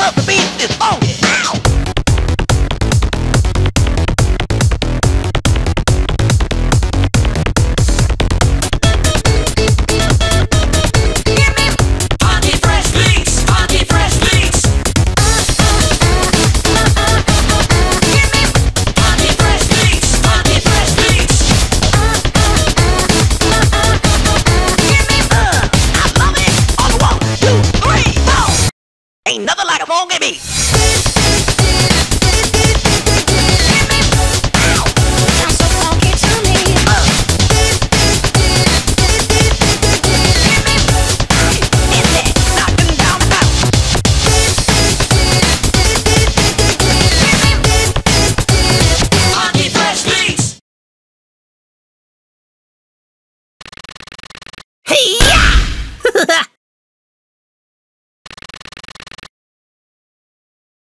cause the beat is funky. won't give me.